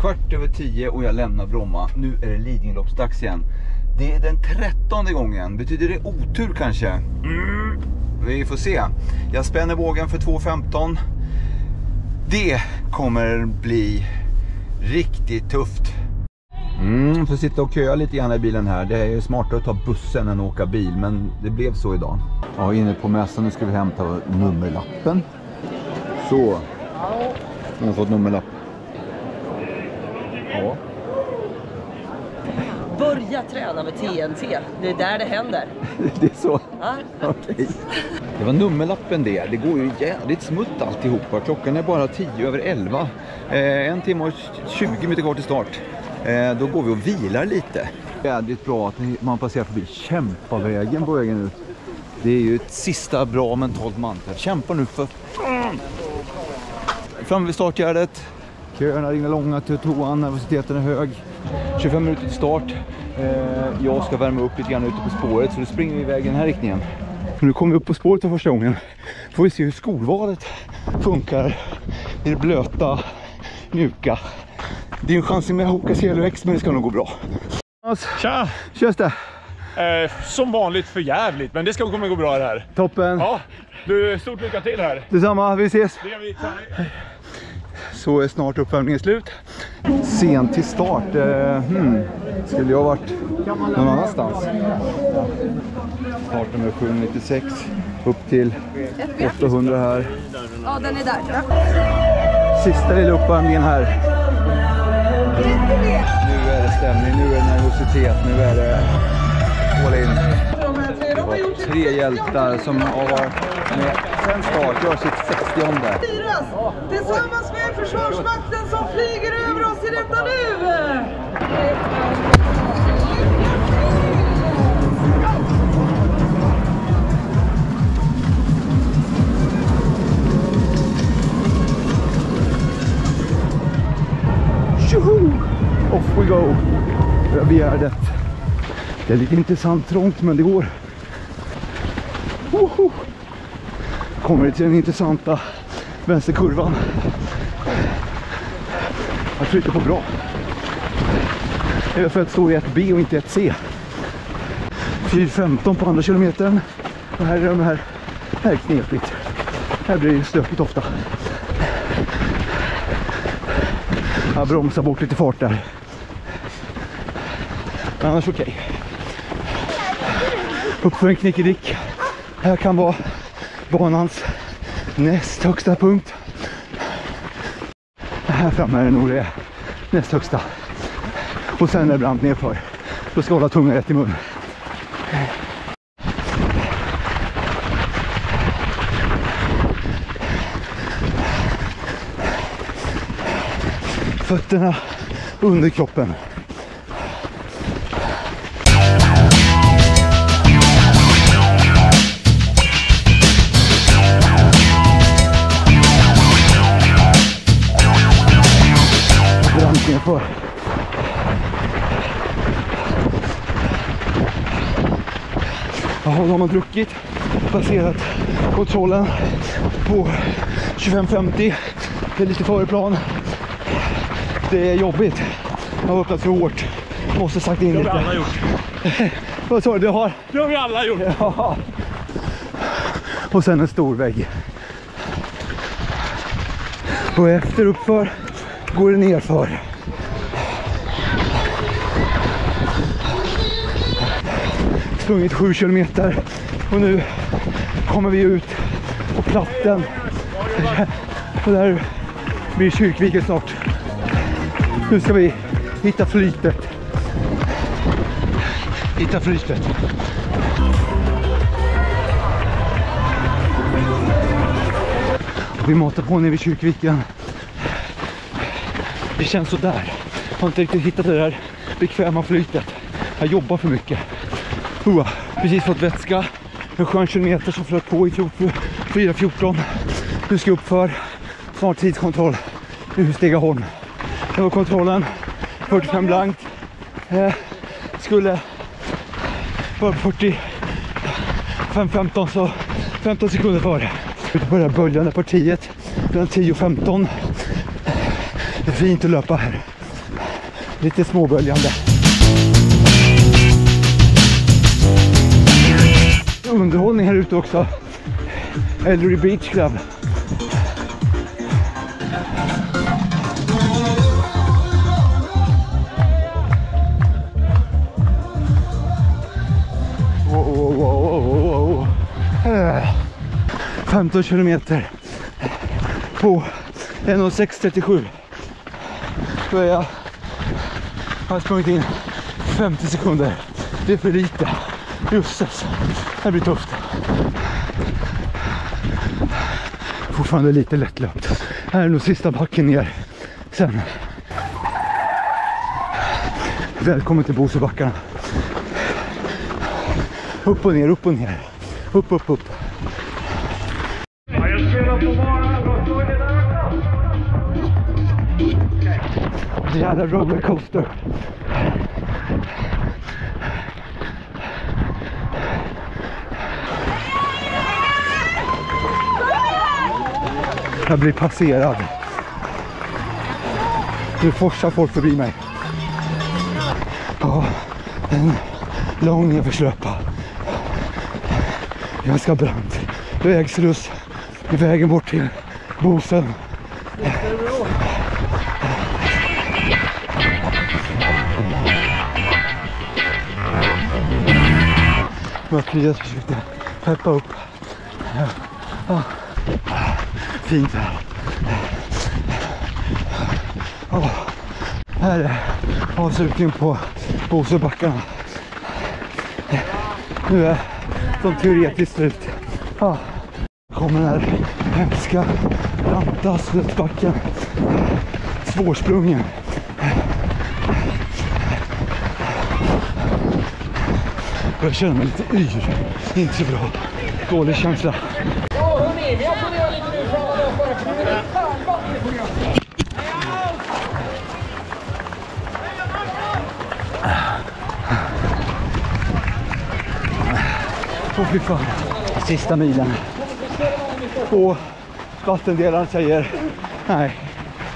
Kvart över tio och jag lämnar Bromma. Nu är det Lidingöloppsdags igen. Det är den trettonde gången. Betyder det otur kanske? Mm. Vi får se. Jag spänner bågen för 2.15. Det kommer bli riktigt tufft. Mm, får sitta och köa lite grann i bilen här. Det är smartare att ta bussen än att åka bil, men det blev så idag. Ja, inne på mässan nu ska vi hämta nummerlappen. Så. nu har fått nummerlappen. Börja träna med TNT. Det är där det händer. Det är så? Ja. Okej. Det var nummerlappen det. Det går ju jävligt smutt alltihopa. Klockan är bara 10 över 11. Eh, en timme och 20 minuter kvar till start. Eh, då går vi och vilar lite. Jävligt bra att man passerar förbi Kämpavägen på vägen ut. Det är ju ett sista bra mentalt mantra. Kämpa nu för! Framme vid startgärdet. Köerna är långa till toan, nervositeten är hög. 25 minuter till start. Eh, jag ska värma upp lite grann ute på spåret så då springer vi iväg i den här riktningen. Nu kommer vi upp på spåret för första gången. Får vi se hur skolvalet funkar i det blöta, mjuka. Det är en chansning med Hokas Yellow X men det ska nog gå bra. Tja! Körs det? Eh, som vanligt för jävligt, men det ska kommer gå bra det här. Toppen! Ja, du, stort lycka till här. Detsamma, vi ses! Det gör vi. Så är snart uppvärmningen slut. Sent till start. Eh, hmm. Skulle jag varit någon annanstans? Startnummer 796 upp till 800 här. Ja, den är där. Sista lilla uppvärmningen här. Nu är det stämning, nu är det nervositet, nu är det all in. Det var tre hjältar som har varit med sen start, gör sitt 60 firas tillsammans med Försvarsmakten som flyger över oss i detta nu. Tjoho! Off we go! Över gärdet. Det är lite intressant trångt men det går. Woho! Kommer vi till den intressanta vänsterkurvan. Jag trycker på bra. Det är för att stå i ett B och inte ett C. 4.15 på andra kilometern. Och här är de här, här är knepigt. Här blir det stökigt ofta. Jag bromsar bort lite fart där. Men annars okej. Uppför en knickedick. Här kan vara banans näst högsta punkt. Här framme är det nog det näst högsta. Och sen är det brant nerför. Då ska jag hålla tungan rätt i mun. Fötterna under kroppen. Brant nerför. Jaha, då har man druckit, passerat kontrollen på 25.50. Det är lite före plan. Det är jobbigt. Jag har öppnat för hårt. Måste sagt in Det har lite. vi alla gjort. Vad sa du? Du har? Det har vi alla gjort. Ja. Och sen en stor vägg. Och efter uppför går det nerför. Sprungit 7 kilometer och nu kommer vi ut på platten. Och där blir Kyrkviken snart. Nu ska vi hitta flytet. Hitta flytet. Vi matar på nere vid Kyrkviken. Det känns så där. Jag har inte riktigt hittat det där bekväma flytet. Jag jobbar för mycket. Uh, Precis fått vätska. En skön kilometer som flöt på i 4.14. Nu ska jag upp för snart tidskontroll i Stegaholm. Det var kontrollen. 45 blankt. Eh, skulle vara 45-15 så 15 sekunder före. Ute på det här böljande partiet mellan 10 och 15. Det är fint att löpa här. lite småböljande. Underhållning här ute också. Ellery Beach Club. Wow, wow, wow, wow, wow. 15 kilometer på 1.06.37. Då är jag, jag har sprungit in 50 sekunder. Det är för lite. Jösses, det här blir tufft. Fortfarande lite lättlöpt. Här är nog sista backen ner. Sen. Välkommen till Bosöbackarna. Upp och ner, upp och ner. Upp, upp, upp. Jävla rollercoaster. Jag blir passerad. Nu forsar folk förbi mig. Ja, en lång nedförslöpa. Ganska brant. Vägsluss i vägen bort till Bosön. Mattias försökte peppa upp. Ja. Fint här. Oh, Här är avslutningen på Bosöbackarna. Nu är de teoretiskt slut. Oh, Kommer den här hemska branta slutbacken. Svårsprungen. Jag känner mig lite yr. Inte så bra. Dålig känsla. Åh fy fan. Sista milen. Och vattendelaren säger nej,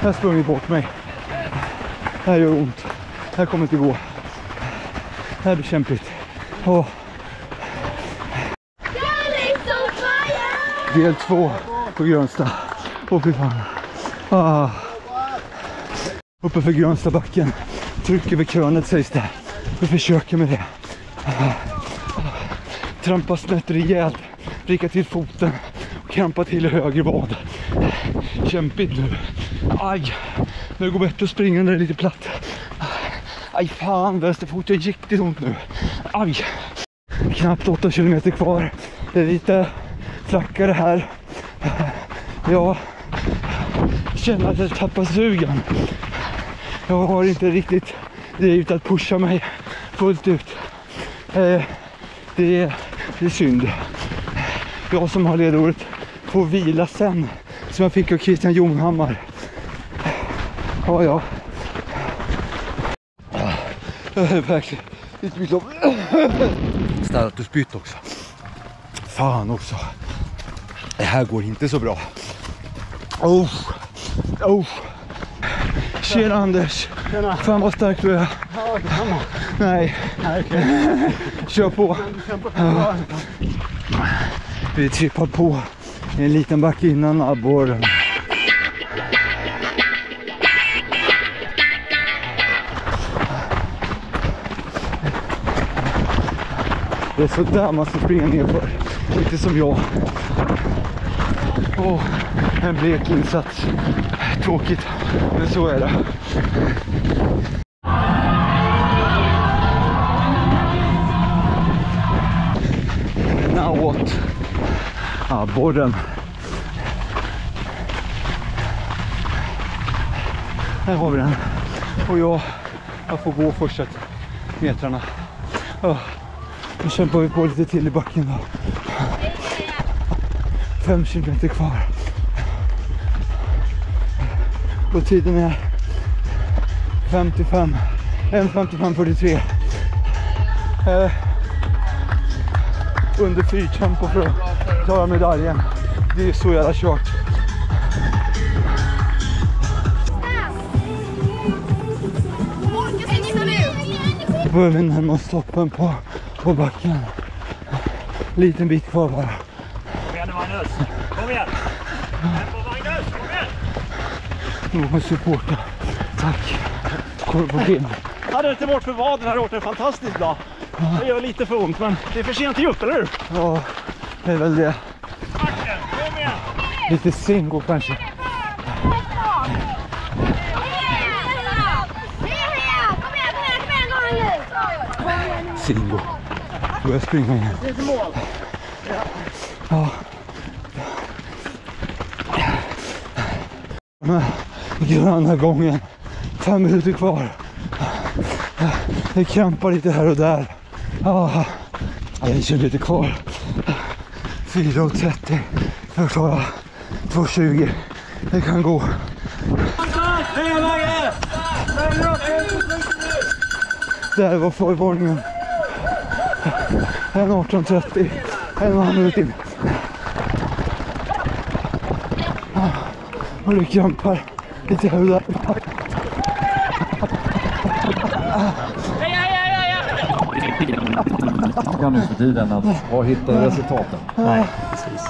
jag har sprungit bort mig. Det här gör ont. Det här kommer inte gå. Det här blir kämpigt. Åh. Del två på Grönsta. Åh fy fan. Ah. Uppe för Grönstabacken. Tryck över krönet sägs det. Vi försöker med det. Ah. Trampa snett rejält. Vricka till foten. Och krampa till i höger vad. Kämpigt nu. Aj. Men det går bättre att springa när det är lite platt. Aj fan, vänsterfoten gör riktigt ont nu. Aj. Knappt 8 kilometer kvar. Det är lite flackare här. Jag känner att jag tappar sugen. Jag har inte riktigt drivit att pusha mig fullt ut. Eh, det, är, det är synd. Jag som har ledordet får vila sen. Som jag fick av Christian Ljunghammar. Ja, ja. Verkligen lite bytt om. Städat och spytt också. Fan också. Det här går inte så bra. Oh. Oh. Tjena Anders. Tjena. Fan vad stark du är. Ja. Nej, Nej, okej. kör på. Ja. Vi trippar på en liten backe innan abborren. Det är så där man ska springa nerför. Inte som jag. Åh, en blek insats. Tråkigt, men så är det. Now what? Abborren. Här har vi den. Och jag, jag får gå första metrarna. Nu kämpar vi på lite till i backen då. Fem kilometer kvar. Och tiden är 55. 1.55.43. Eh, under fyrtempo för att klara medaljen. Det är så jävla kört. börjar vi närma oss toppen på, på backen. Liten bit kvar bara. Kom igen nu Magnus! Kom igen! Tempo Magnus! Kom igen! Någon supporter. Tack. Film. Hade det inte varit för vaden hade det varit en fantastisk dag. Det gör lite för ont men det är för sent upp, eller hur? Ja, det är väl det. Lite singo kanske. Singo. Börjar springa igen. Ja. Men, gröna gången. Fem minuter kvar. Det krampar lite här och där. Ja, är kör lite kvar. 4.30. Jag klarar 2.20. Det kan gå. Där var förvarningen. 1.18.30. En och en halv minut in. Och det krampar lite där. kan nu för tiden att ha hittat resultaten. Nej, precis.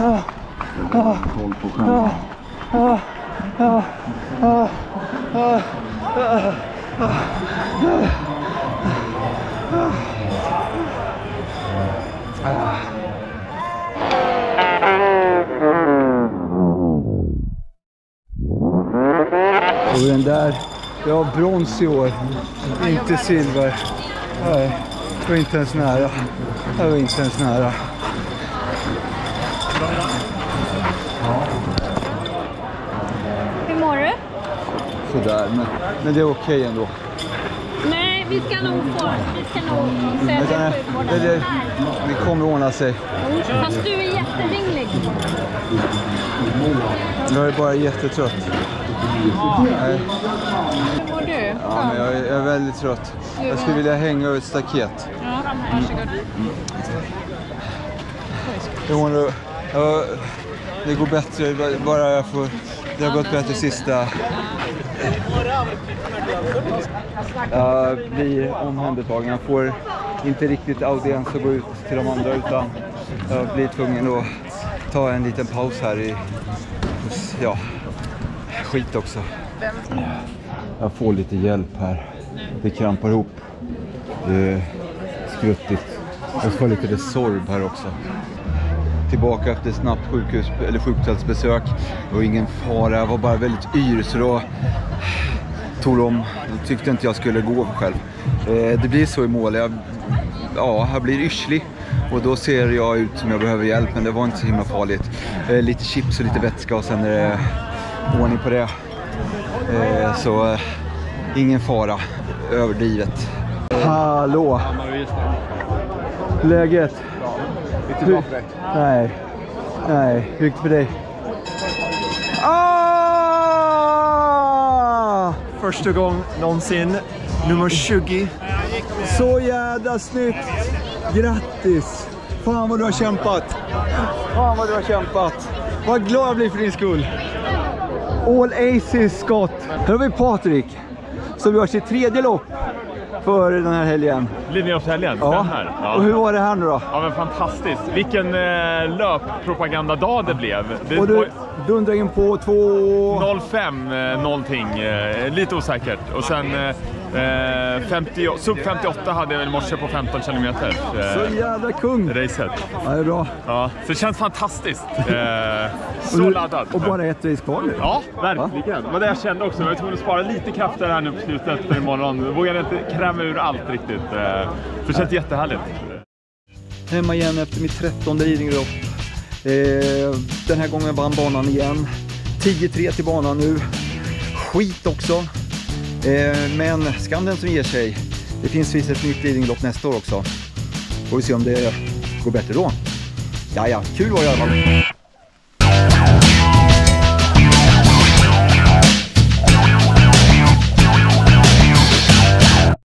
Koll på själva. Jag har brons i år, inte silver. Nej, det var inte ens nära. Det var inte ens nära. Hur mår du? Sådär, men, men det är okej ändå. Nej, vi ska nog få, vi ska nog Men söka det, sjukvården det, det, det kommer ordna sig. Fast du är jättevinglig. Jag är bara jättetrött. Nej, Och du? ja, men jag, är, jag är väldigt trött. Jag skulle vilja hänga över ett staket. Ja, varsågod. Hur mår du? Ja, det går bättre, bara jag får... Det har gått bättre sista... Jag blir omhändertagen. Jag får inte riktigt audiens att gå ut till de andra utan jag blir tvungen att ta en liten paus här i... Ja, skit också. Jag får lite hjälp här. Det krampar ihop. Det är skruttigt. Jag får lite Resorb här också tillbaka efter ett snabbt sjukhus, eller sjukhusbesök. Det var ingen fara, jag var bara väldigt yr så då tog de, då tyckte inte jag skulle gå själv. Eh, det blir så i mål, jag, ja, jag blir yrslig och då ser jag ut som jag behöver hjälp men det var inte så himla farligt. Eh, lite chips och lite vätska och sen är det ordning på det. Eh, så ingen fara, överdrivet. Hallå! Läget? Hur? Nej. Nej, hur gick det för dig? Ah! Första gång någonsin, nummer 20. Så jävla snyggt! Grattis! Fan vad du har kämpat! Fan vad du har kämpat! Vad glad jag blir för din skull! All Aces skott! Här har vi Patrik som gör sitt tredje lopp för den här helgen. Linjeloppshelgen, Ja. den här. Ja. Och hur var det här nu då? Ja men fantastiskt. Vilken eh, löppropagandadag det blev. Det Och du dundrar in på två... 05 eh, någonting, eh, lite osäkert. Och sen eh, eh, 50, sub 58 hade jag väl i morse på 15 kilometer. Så Eh, jävla kung! racet. Ja, det är bra. Ja, så det känns fantastiskt. Eh, Och så du- laddad. Och bara ett race kvar nu. Ja, verkligen. Det var det jag kände också. Jag var tvungen att spara lite krafter här nu på slutet för imorgon. Jag vågade inte kräma ur allt riktigt. Eh, Så det känns jättehärligt. Hemma igen efter mitt trettonde Lidingölopp. Eh, den här gången vann banan igen. 10-3 till banan nu. Skit också. Eh, men skam den som ger sig. Det finns visst ett nytt Lidingölopp nästa år också. Får vi se om det går bättre då. Ja, ja, kul var det i alla fall.